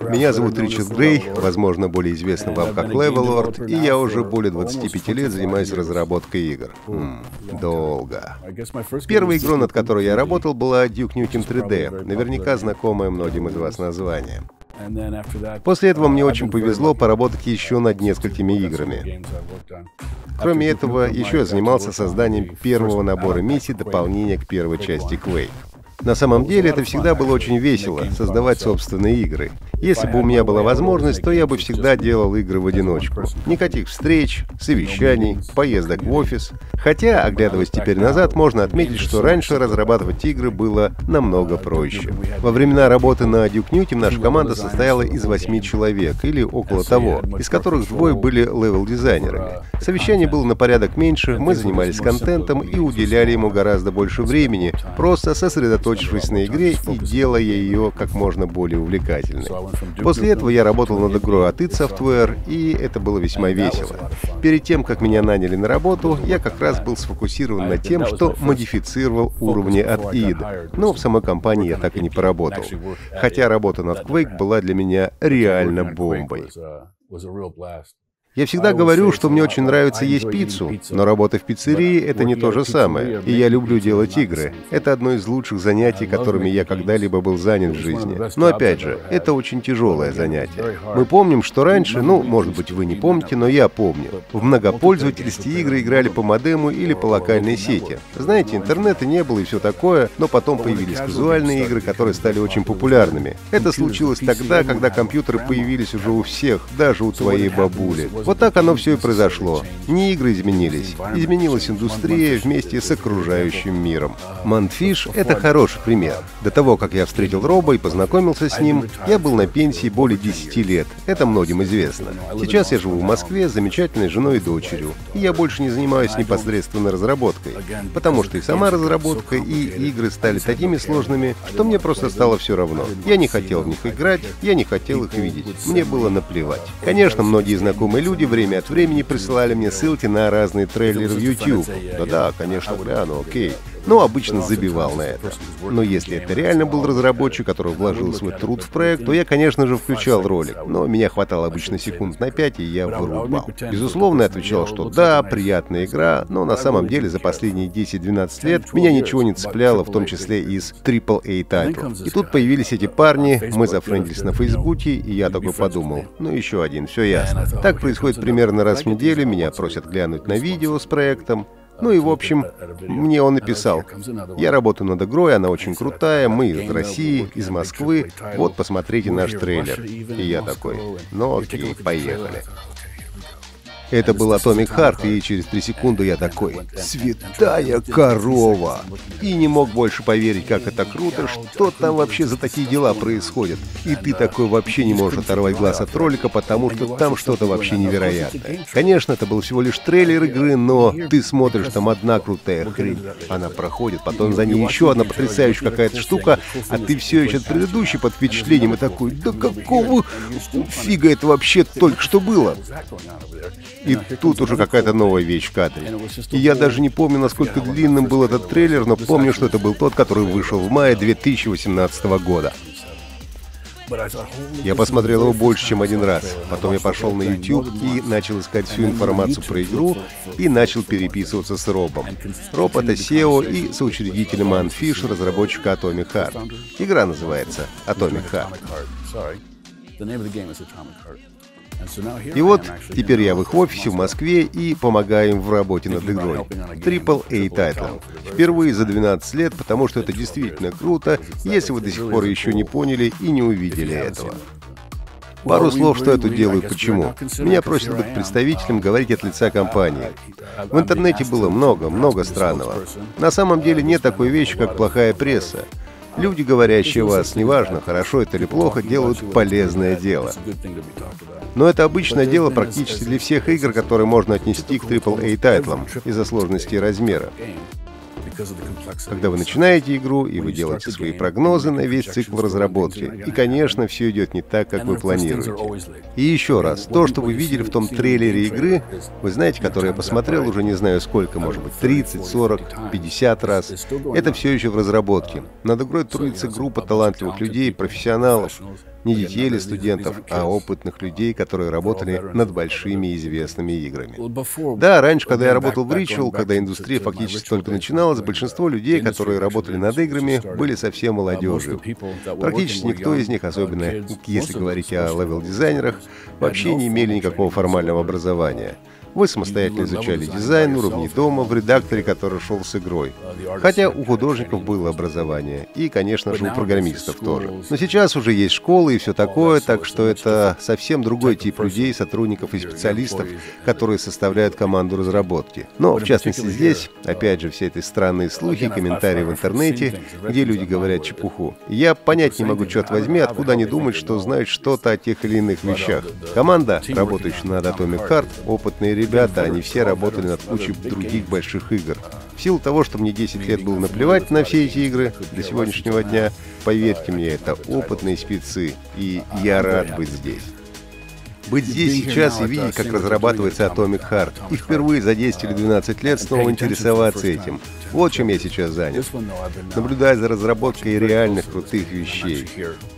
Меня зовут Ричард Грей, возможно, более известный вам как Level и я уже более 25 лет занимаюсь разработкой игр. М -м, долго. Первая игра, над которой я работал, была Duke Nukem 3D, наверняка знакомая многим из вас название. После этого мне очень повезло поработать еще над несколькими играми. Кроме этого, еще я занимался созданием первого набора миссий дополнения к первой части Quake. На самом деле это всегда было очень весело, создавать собственные игры. Если бы у меня была возможность, то я бы всегда делал игры в одиночку. Никаких встреч, совещаний, поездок в офис. Хотя, оглядываясь теперь назад, можно отметить, что раньше разрабатывать игры было намного проще. Во времена работы на Duke Nukem наша команда состояла из восьми человек, или около того, из которых двое были левел-дизайнерами. Совещаний было на порядок меньше, мы занимались контентом и уделяли ему гораздо больше времени, просто сосредоточившись на игре и делая ее как можно более увлекательной. После этого я работал над игрой от id Software, и это было весьма весело. Перед тем, как меня наняли на работу, я как раз был сфокусирован на тем, что модифицировал уровни от id, но в самой компании я так и не поработал. Хотя работа над Quake была для меня реально бомбой. Я всегда говорю, что мне очень нравится есть пиццу, но работа в пиццерии — это не то же самое. И я люблю делать игры. Это одно из лучших занятий, которыми я когда-либо был занят в жизни. Но опять же, это очень тяжелое занятие. Мы помним, что раньше, ну, может быть, вы не помните, но я помню, в многопользовательские игры играли по модему или по локальной сети. Знаете, интернета не было и все такое, но потом появились казуальные игры, которые стали очень популярными. Это случилось тогда, когда компьютеры появились уже у всех, даже у твоей бабули. Вот так оно все и произошло. Не игры изменились, изменилась индустрия вместе с окружающим миром. Мантфиш — это хороший пример. До того, как я встретил Роба и познакомился с ним, я был на пенсии более 10 лет. Это многим известно. Сейчас я живу в Москве с замечательной женой и дочерью. И я больше не занимаюсь непосредственно разработкой, потому что и сама разработка, и игры стали такими сложными, что мне просто стало все равно. Я не хотел в них играть, я не хотел их видеть. Мне было наплевать. Конечно, многие знакомые люди люди время от времени присылали мне ссылки на разные трейлеры в YouTube. Да-да, конечно, гляну, окей но обычно забивал на это. Но если это реально был разработчик, который вложил свой труд в проект, то я, конечно же, включал ролик, но меня хватало обычно секунд на 5, и я вырубал. Безусловно, отвечал, что да, приятная игра, но на самом деле за последние 10-12 лет меня ничего не цепляло, в том числе из AAA тайтлов. И тут появились эти парни, мы зафрендились на Фейсбуке, и я такой подумал, ну еще один, все ясно. Так происходит примерно раз в неделю, меня просят глянуть на видео с проектом, ну и, в общем, мне он написал. Я работаю над игрой, она очень крутая, мы из России, из Москвы. Вот, посмотрите наш трейлер. И я такой, ну окей, поехали. Это был Atomic Heart, и через три секунды я такой «Святая корова!» И не мог больше поверить, как это круто, что там вообще за такие дела происходят. И ты такой вообще не можешь оторвать глаз от ролика, потому что там что-то вообще невероятное. Конечно, это был всего лишь трейлер игры, но ты смотришь, там одна крутая хрень. Она проходит, потом за ней еще одна потрясающая какая-то штука, а ты все еще от предыдущей под впечатлением и такой «Да какого фига это вообще только что было?» И тут уже какая-то новая вещь в кадре. И я даже не помню, насколько длинным был этот трейлер, но помню, что это был тот, который вышел в мае 2018 года. Я посмотрел его больше, чем один раз. Потом я пошел на YouTube и начал искать всю информацию про игру и начал переписываться с Робом. Роб — это SEO и соучредитель Manfish, разработчика Atomic Heart. Игра называется Atomic Heart. И вот теперь я в их офисе в Москве и помогаю им в работе над игрой. Triple A тайтлом. Впервые за 12 лет, потому что это действительно круто, если вы до сих пор еще не поняли и не увидели этого. Пару слов, что я тут делаю, почему. Меня просят быть представителем, говорить от лица компании. В интернете было много, много странного. На самом деле нет такой вещи, как плохая пресса. Люди, говорящие вас, неважно, хорошо это или плохо, делают полезное дело. Но это обычное дело практически для всех игр, которые можно отнести к AAA тайтлам из-за сложности и размера. Когда вы начинаете игру, и вы делаете свои прогнозы на весь цикл разработки, и, конечно, все идет не так, как вы планируете. И еще раз, то, что вы видели в том трейлере игры, вы знаете, который я посмотрел уже не знаю сколько, может быть, 30, 40, 50 раз, это все еще в разработке. Над игрой трудится группа талантливых людей, профессионалов, не детей или студентов, а опытных людей, которые работали над большими известными играми. Да, раньше, когда я работал в Ritual, когда индустрия фактически только начиналась, большинство людей, которые работали над играми, были совсем молодежью. Практически никто из них, особенно если говорить о левел-дизайнерах, вообще не имели никакого формального образования. Вы самостоятельно изучали дизайн уровней дома в редакторе, который шел с игрой. Хотя у художников было образование. И, конечно же, у программистов тоже. Но сейчас уже есть школы и все такое, так что это совсем другой тип людей, сотрудников и специалистов, которые составляют команду разработки. Но, в частности, здесь, опять же, все эти странные слухи, комментарии в интернете, где люди говорят чепуху. Я понять не могу, черт возьми, откуда они думают, что знают что-то о тех или иных вещах. Команда, работающая над Atomic Heart, опытные ребята, они все работали над кучей других больших игр. В силу того, что мне 10 лет было наплевать на все эти игры до сегодняшнего дня, поверьте мне, это опытные спецы, и я рад быть здесь. Быть здесь сейчас и видеть, как разрабатывается Atomic Heart, и впервые за 10 или 12 лет снова интересоваться этим. Вот чем я сейчас занят. Наблюдая за разработкой реальных крутых вещей.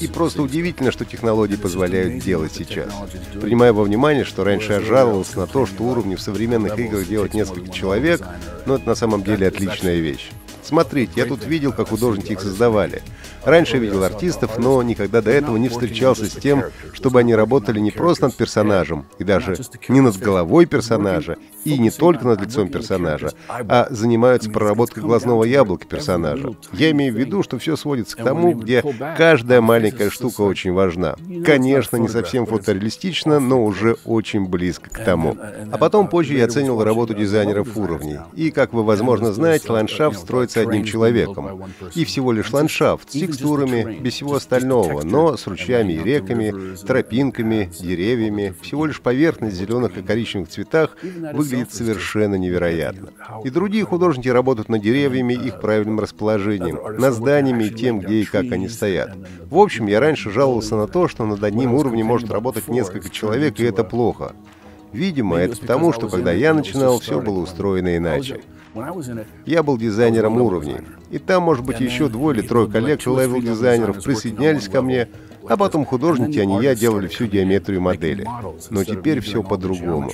И просто удивительно, что технологии позволяют делать сейчас. Принимая во внимание, что раньше я жаловался на то, что уровни в современных играх делают несколько человек, но это на самом деле отличная вещь. Смотрите, я тут видел, как художники их создавали. Раньше видел артистов, но никогда до этого не встречался с тем, чтобы они работали не просто над персонажем, и даже не над головой персонажа, и не только над лицом персонажа, а занимаются проработкой глазного яблока персонажа. Я имею в виду, что все сводится к тому, где каждая маленькая штука очень важна. Конечно, не совсем фотореалистично, но уже очень близко к тому. А потом позже я оценил работу дизайнеров уровней. И, как вы, возможно, знаете, ландшафт строится одним человеком. И всего лишь ландшафт, текстурами, без всего остального, но с ручьями и реками, тропинками, деревьями. Всего лишь поверхность в зеленых и коричневых цветах выглядит совершенно невероятно. И другие художники работают над деревьями, их правильным расположением, над зданиями и тем, где и как они стоят. В общем, я раньше жаловался на то, что над одним уровнем может работать несколько человек, и это плохо. Видимо, это потому, что когда я начинал, все было устроено иначе. Я был дизайнером уровней, и там, может быть, еще двое или трое коллег левел-дизайнеров присоединялись ко мне, а потом художники, а не я, делали всю геометрию модели. Но теперь все по-другому.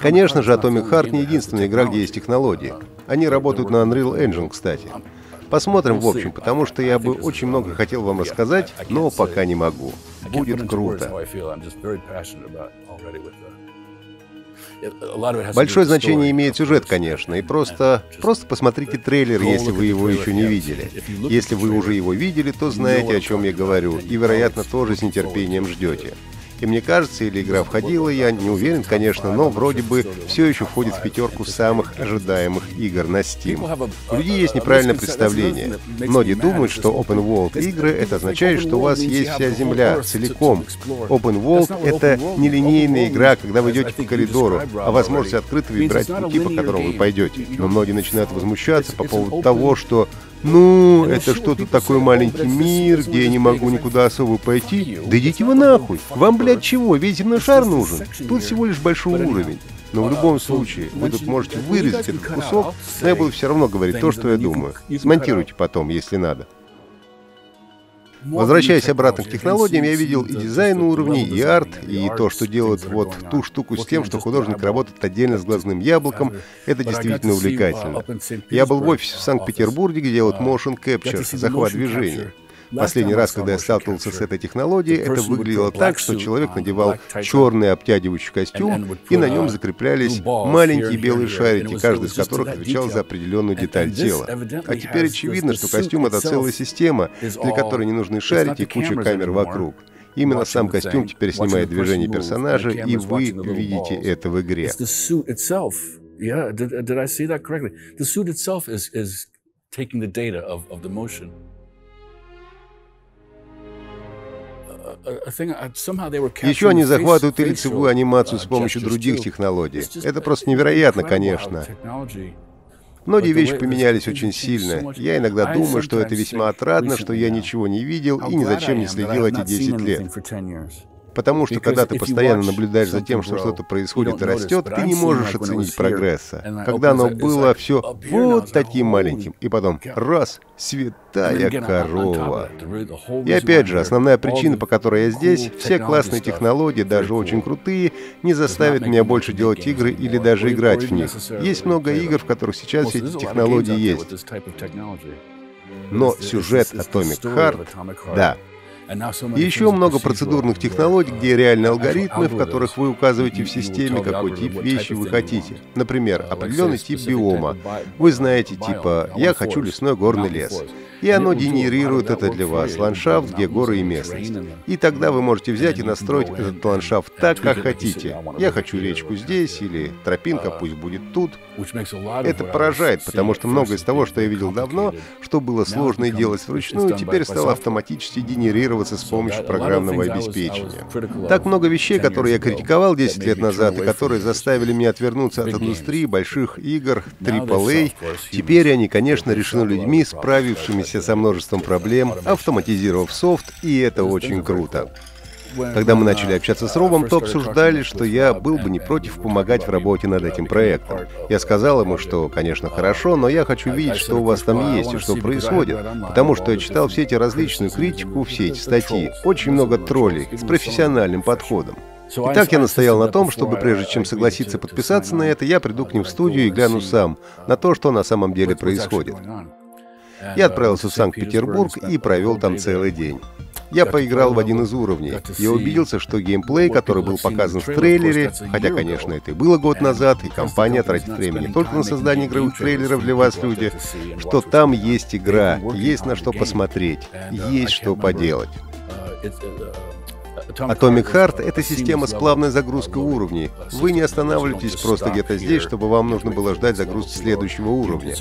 Конечно же, Atomic Heart не единственная игра, где есть технологии. Они работают на Unreal Engine, кстати. Посмотрим в общем, потому что я бы очень много хотел вам рассказать, но пока не могу. Будет круто. Большое значение имеет сюжет, конечно, и просто, просто посмотрите трейлер, если вы его еще не видели. Если вы уже его видели, то знаете, о чем я говорю, и, вероятно, тоже с нетерпением ждете. И мне кажется, или игра входила, я не уверен, конечно, но вроде бы все еще входит в пятерку самых ожидаемых игр на Steam. У людей есть неправильное представление. Многие думают, что Open World игры — это означает, что у вас есть вся земля целиком. Open World — это нелинейная игра, когда вы идете по коридору, а возможность открыто выбирать пути, по которым вы пойдете. Но многие начинают возмущаться по поводу того, что ну, это что-то такой маленький мир, где я не могу никуда особо пойти. Да идите вы нахуй. Вам, блядь, чего? Весь земной шар нужен. Тут всего лишь большой уровень. Но в любом случае, вы тут можете вырезать этот кусок, но я буду все равно говорить то, что я думаю. Смонтируйте потом, если надо. Возвращаясь обратно к технологиям, я видел и дизайн уровней, и арт, и то, что делают вот ту штуку с тем, что художник работает отдельно с глазным яблоком, это действительно увлекательно. Я был в офисе в Санкт-Петербурге, где делают motion capture, захват движения. Последний раз, когда я сталкивался с этой технологией, это выглядело так, что человек надевал черный обтягивающий костюм, и на нем закреплялись маленькие белые шарики, каждый из которых отвечал за определенную деталь тела. А теперь очевидно, что костюм — это целая система, для которой не нужны шарики и куча камер вокруг. Именно сам костюм теперь снимает движение персонажа, и вы видите это в игре. Yeah, did, did I see that correctly? The suit itself is, is taking the data of, of the motion. Еще они захватывают и лицевую анимацию с помощью других технологий. Это просто невероятно, конечно. Многие вещи поменялись очень сильно. Я иногда думаю, что это весьма отрадно, что я ничего не видел и ни зачем не следил эти 10 лет. Потому что когда ты постоянно наблюдаешь за тем, что что-то происходит и растет, ты не можешь оценить прогресса. Когда оно было все вот таким маленьким, и потом раз, святая корова. И опять же, основная причина, по которой я здесь, все классные технологии, даже очень крутые, не заставят меня больше делать игры или даже играть в них. Есть много игр, в которых сейчас все эти технологии есть. Но сюжет Atomic Heart, да, и еще много процедурных технологий, где реальные алгоритмы, в которых вы указываете в системе, какой тип вещи вы хотите. Например, определенный тип биома. Вы знаете, типа, я хочу лесной горный лес и оно генерирует это для вас, ландшафт, где горы и местность. И тогда вы можете взять и настроить этот ландшафт так, как хотите. Я хочу речку здесь, или тропинка пусть будет тут. Это поражает, потому что многое из того, что я видел давно, что было сложно и делать вручную, теперь стало автоматически генерироваться с помощью программного обеспечения. Так много вещей, которые я критиковал 10 лет назад, и которые заставили меня отвернуться от индустрии больших игр AAA, теперь они, конечно, решены людьми, справившимися справившийся со множеством проблем, автоматизировав софт, и это очень круто. Когда мы начали общаться с Робом, то обсуждали, что я был бы не против помогать в работе над этим проектом. Я сказал ему, что, конечно, хорошо, но я хочу видеть, что у вас там есть и что происходит, потому что я читал все эти различную критику, все эти статьи. Очень много троллей с профессиональным подходом. Итак, я настоял на том, чтобы прежде чем согласиться подписаться на это, я приду к ним в студию и гляну сам на то, что на самом деле происходит. Я отправился в Санкт-Петербург и провел там целый день. Я поиграл в один из уровней. Я убедился, что геймплей, который был показан в трейлере, хотя, конечно, это и было год назад, и компания тратит время не только на создание игровых трейлеров для вас, люди, что там есть игра, есть на что посмотреть, есть что поделать. Atomic Heart — это система с плавной загрузкой уровней. Вы не останавливаетесь просто где-то здесь, чтобы вам нужно было ждать загрузки следующего уровня.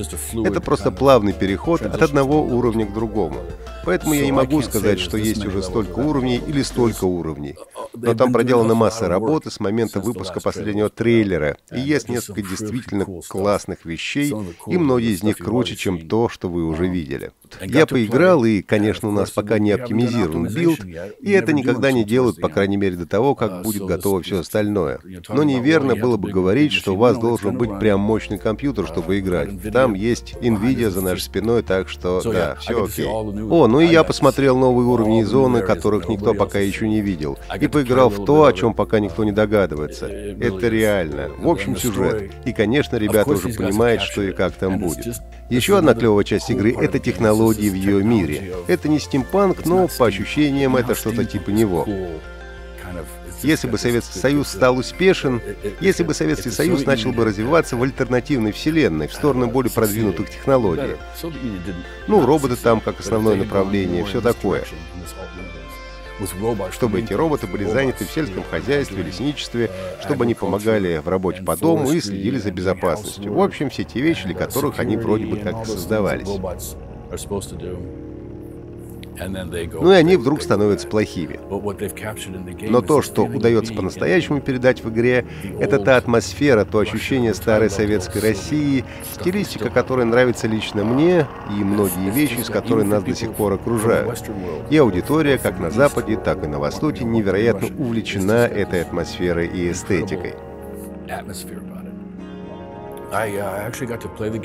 Это просто плавный переход от одного уровня к другому. Поэтому я не могу сказать, что есть уже столько уровней или столько уровней. Но там проделана масса работы с момента выпуска последнего трейлера, и есть несколько действительно классных вещей, и многие из них круче, чем то, что вы уже видели. Я поиграл, и, конечно, у нас пока не оптимизирован билд, и это никогда не делают, по крайней мере, до того, как будет готово все остальное. Но неверно было бы говорить, что у вас должен быть прям мощный компьютер, чтобы играть. Там есть NVIDIA за нашей спиной, так что, да, все окей. О, ну и я посмотрел новые уровни и зоны, которых никто пока еще не видел, и поиграл в то, о чем пока никто не догадывается. Это реально. В общем, сюжет. И, конечно, ребята уже понимают, что и как там будет. Еще одна клевая часть игры — это технологии в ее мире. Это не стимпанк, но по ощущениям это что-то типа него. Если бы Советский Союз стал успешен, если бы Советский Союз начал бы развиваться в альтернативной вселенной, в сторону более продвинутых технологий. Ну, роботы там как основное направление, все такое. Чтобы эти роботы были заняты в сельском хозяйстве, лесничестве, чтобы они помогали в работе по дому и следили за безопасностью. В общем, все те вещи, для которых они вроде бы как создавались. Ну и они вдруг становятся плохими. Но то, что удается по-настоящему передать в игре, это та атмосфера, то ощущение старой советской России, стилистика, которая нравится лично мне, и многие вещи, с которыми нас до сих пор окружают. И аудитория, как на Западе, так и на Востоке, невероятно увлечена этой атмосферой и эстетикой.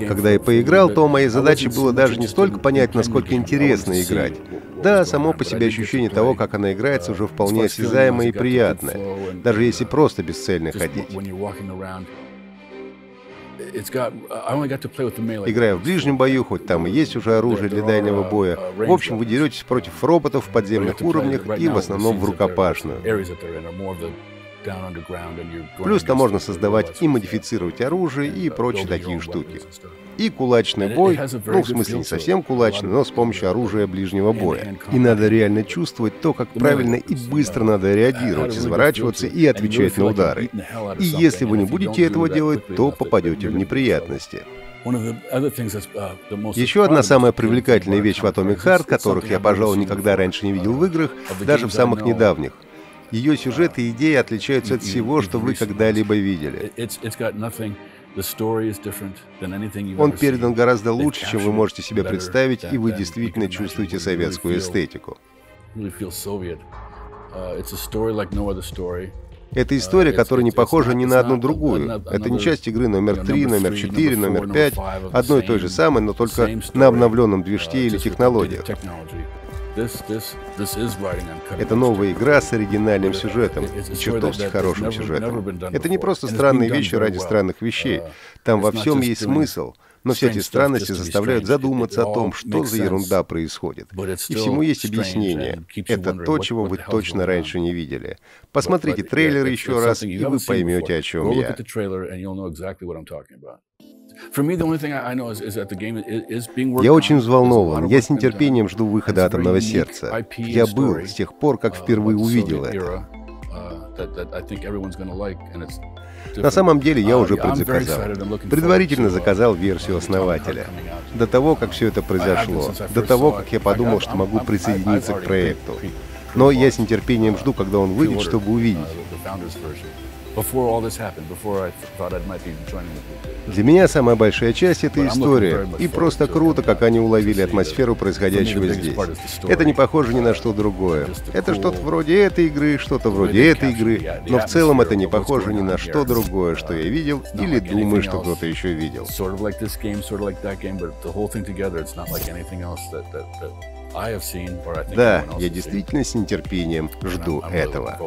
Когда я поиграл, то моей задачей было даже не столько понять, насколько интересно играть. Да, само по себе ощущение того, как она играется, уже вполне осязаемое и приятное, даже если просто бесцельно ходить. Играя в ближнем бою, хоть там и есть уже оружие для дальнего боя, в общем, вы деретесь против роботов в подземных уровнях и в основном в рукопашную. Плюс там можно создавать и модифицировать оружие и прочие такие штуки. И кулачный бой, ну, в смысле, не совсем кулачный, но с помощью оружия ближнего боя. И надо реально чувствовать то, как правильно и быстро надо реагировать, изворачиваться и отвечать на удары. И если вы не будете этого делать, то попадете в неприятности. Еще одна самая привлекательная вещь в Atomic Heart, которых я, пожалуй, никогда раньше не видел в играх, даже в самых недавних. Ее сюжет и идеи отличаются от всего, что вы когда-либо видели. Он передан гораздо лучше, чем вы можете себе представить, и вы действительно чувствуете советскую эстетику. Это история, которая не похожа ни на одну другую. Это не часть игры номер 3, номер 4, номер 5, одной и той же самой, но только на обновленном движке или технологиях. Это новая игра с оригинальным сюжетом, чертовски хорошим сюжетом. Это не просто странные вещи ради странных вещей. Там во всем есть смысл. Но все эти странности заставляют задуматься о том, что за ерунда происходит. И всему есть объяснение. Это то, чего вы точно раньше не видели. Посмотрите трейлер еще раз, и вы поймете, о чем я. Я очень взволнован. Я с нетерпением жду выхода «Атомного сердца». Я был с тех пор, как впервые увидел это. На самом деле я уже предзаказал. Предварительно заказал версию основателя. До того, как все это произошло. До того, как я подумал, что могу присоединиться к проекту. Но я с нетерпением жду, когда он выйдет, чтобы увидеть. Для меня самая большая часть — это история. И просто круто, как они уловили атмосферу происходящего здесь. Это не похоже ни на что другое. Это что-то вроде этой игры, что-то вроде этой игры, но в целом это не похоже ни на что другое, что я видел или думаю, что кто-то еще видел. Да, я действительно с нетерпением жду этого.